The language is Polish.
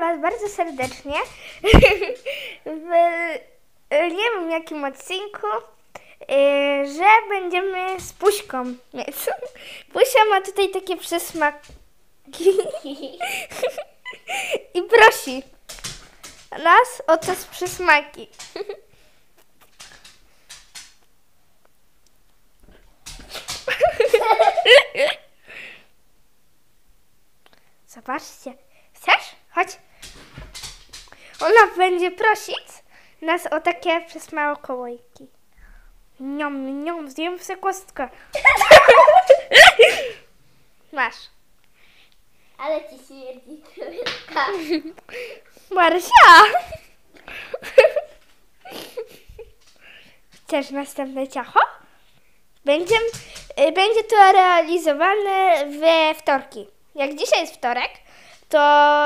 Was bardzo serdecznie w nie wiem jakim odcinku, y, że będziemy z Puśką. Pusia ma tutaj takie przysmaki i prosi nas o te przysmaki. Zobaczcie. Ona będzie prosić nas o takie przysmakołojki. Niom, niom, zjem sobie kostkę. Masz. Ale ci śmierdzi krewetka. Marysia! Chcesz następne ciacho? Będzie, y, będzie to realizowane we wtorki. Jak dzisiaj jest wtorek, to